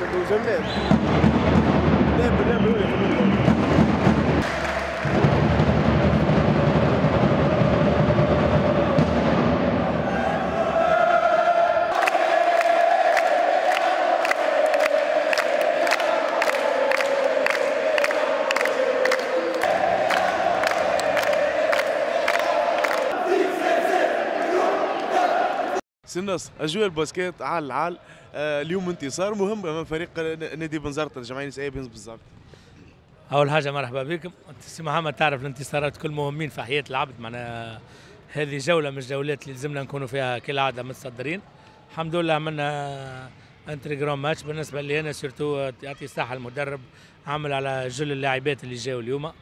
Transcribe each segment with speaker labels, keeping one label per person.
Speaker 1: زاد وجمال لا بلا سناس أجواء الباسكيت عال العال. آه اليوم انتصار مهم أمام فريق نادي بنزرت الجمعية النسائية بالضبط
Speaker 2: أول حاجة مرحبا بكم. سي محمد تعرف الانتصارات كل مهمين في حياة العبد معناها هذه جولة من الجولات اللي لازمنا نكونوا فيها كالعادة متصدرين. الحمد لله عملنا un très grand match. بالنسبة لي أنا surtout يعطي صحه المدرب عمل على جل اللاعبات اللي جاوا اليوم.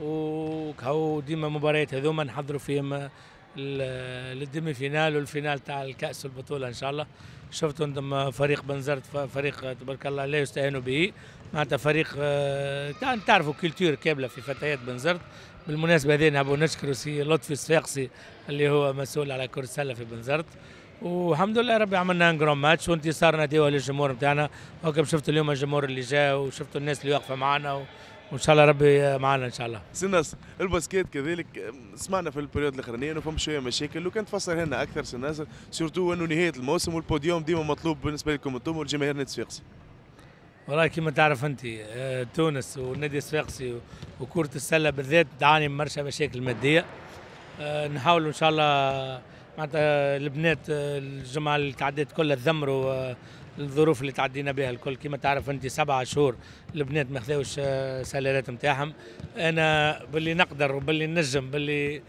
Speaker 2: وكهو ديما مباريات هذوما نحضروا فيهم لل demi-finale وال finale تاع الكأس والبطولة إن شاء الله. شفتوا أنتم فريق بنزرت فريق تبارك الله لا يستهان به. معناتها فريق آه، تعرفوا culture كاملة في فتيات بنزرت بالمناسبة هذه نحب نشكر سي لطفي الصفاقسي اللي هو مسؤول على كرة السلة في بنزرت والحمد لله ربي عملنا grand match وانتصارنا للجمهور نتاعنا وكم شفتوا اليوم الجمهور اللي جاء وشفتوا الناس اللي واقفة معنا وإن شاء الله ربي معنا إن شاء الله.
Speaker 1: سناس الباسكيت كذلك سمعنا في ال période الأخرانية إنه فما شوية مشاكل لو كان تفسر لنا أكثر سناس surtout إنه نهاية الموسم والبوديوم ديما مطلوب بالنسبة لكم أنتم والجماهير نادي الصفاقسي.
Speaker 2: والله كما تعرف أنت آه، تونس والنادي الصفاقسي وكرة السلة بالذات تعاني من برشا مشاكل مادية. آه، نحاولوا إن شاء الله معناتها البنات آه، الجمعه اللي تعديت كلها تذمروا الظروف اللي تعدينا بها الكل. كما تعرف أنت سبعة شهور البنات ما خذاوش salaire ات نتاعهم أنا باللي نقدر وباللي نجم باللي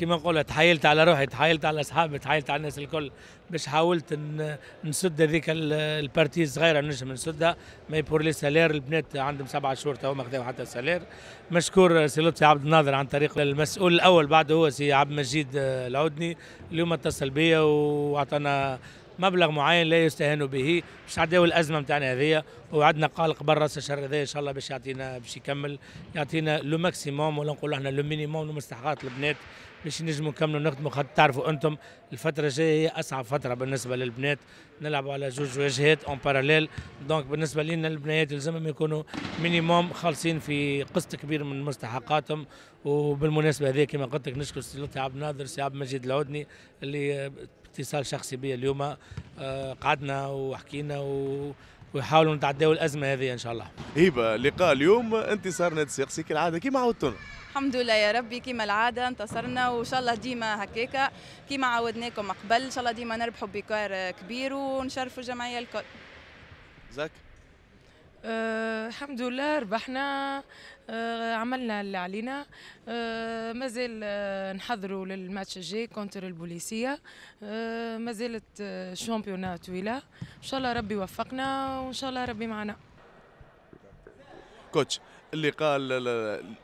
Speaker 2: كما نقول تحايلت على روحي تحايلت على أصحابي تحايلت على الناس الكل باش حاولت نسد هذيك ال partie الصغيرة نجم نسدها. ما يبور لي salaire البنات عندهم سبعة شهور تو ما خذاو حتى salaire. مشكور سي لطفي عبد الناظر عن طريق المسؤول الأول بعده هو سي عبد المجيد العودني. اليوم اتصل بيا وأعطانا مبلغ معين لا يستهان به. باش نعديو الأزمة نتاعنا هذيا. وعندنا قال قبل راس الشهر هذا إن شاء الله باش يعطينا باش يكمل يعطينا le maximum ولا نقولوا إحنا le minimum لمستحقات البنات باش نجموا نكملوا نخدموا خاطر تعرفوا أنتم الفترة الجاية هي أصعب فترة بالنسبة للبنات. نلعبوا على جوج واجهات en parallèle donc بالنسبة لنا البنات يلزمهم يكونوا minimum خالصين في قسط كبير من مستحقاتهم. وبالمناسبة هذه كما قلت لك نشكر سي عبد الناظر سي عبد المجيد العودني اللي اتصال شخصي بي اليوم آه، قعدنا وحكينا و ويحاولوا نتعداو الأزمة هذه إن شاء الله.
Speaker 1: هيبه لقاء اليوم انتصار نادي السيقسي كالعاده كيما عودتونا.
Speaker 3: الحمد لله يا ربي كيما العادة انتصرنا وإن شاء الله ديما هكاكا كيما عودناكم قبل إن شاء الله ديما نربحوا بكار كبير ونشرفوا الجمعيه الكل.
Speaker 1: زاك
Speaker 4: أه الحمد لله ربحنا أه عملنا اللي علينا. أه مازال نحضروا للماتش الجاي contre البوليسية. ما زالت أه championnat طويلة. إن شاء الله ربي يوفقنا وإن شاء الله ربي معنا.
Speaker 1: coach اللقاء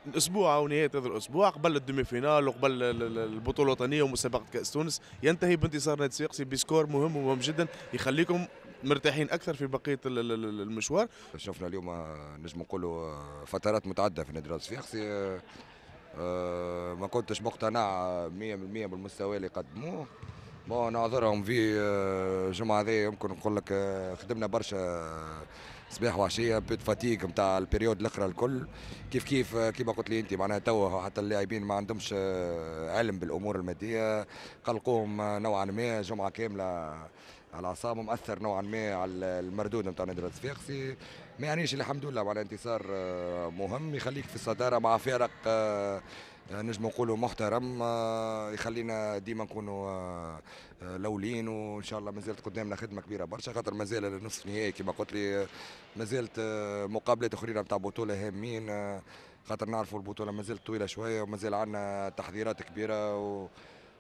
Speaker 1: الأسبوع أو نهاية هذا الأسبوع قبل ال demi-finale وقبل البطولة الوطنية ومسابقة كأس تونس ينتهي بانتصار نادي الصفاقسي ب score مهم ومهم جدا يخليكم مرتاحين أكثر في بقية المشوار.
Speaker 5: شفنا اليوم آه، نجم نقولوا آه، فترات متعددة في نادي الصفاقسي آه، ما كنتش مقتنع 100% بالمستوى اللي قدموه. bon نعذرهم في الجمعة هذه يمكن نقول لك خدمنا برشا صباح وعشية bête fatigue نتاع ال période الأخرى الكل. كيف كيف كيما قلت لي أنت معناها توا حتى اللاعبين ما عندهمش علم بالأمور المادية. قلقوهم نوعا ما جمعة كاملة على اعصابهم مؤثر نوعا ما على المردود نتاع نادي الصفاقسي ما يعنيش الحمد لله معناها انتصار آه، مهم يخليك في الصدارة مع فرق آه، نجم نقولوا محترم آه، يخلينا ديما نكونوا لولين وإن شاء الله مازالت قدامنا خدمة كبيرة برشا خاطر مازال النصف نهائي كما قلت لي مازالت مقابلات أخرين نتاع بطولة هامين خاطر نعرفوا البطولة مازالت طويلة شوية ومازال عندنا تحضيرات كبيرة و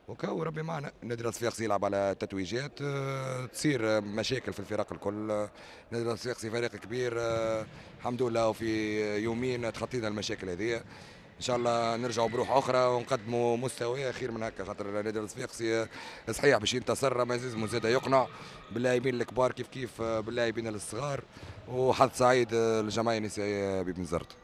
Speaker 5: وربي معنا. نادي الصفاقسي يلعب على تتويجات آه، تصير مشاكل في الفرق الكل. نادي الصفاقسي فريق كبير. آه، الحمد لله وفي يومين تخطينا المشاكل هذه. إن شاء الله نرجعوا بروح أخرى ونقدموا مستوى خير من هكا خاطر نادي الصفاقسي صحيح باش ينتصر. ما لازم زاد يقنع باللاعبين الكبار كيف كيف باللاعبين الصغار. وحظ سعيد للجمعيه النسائيه ببن زرت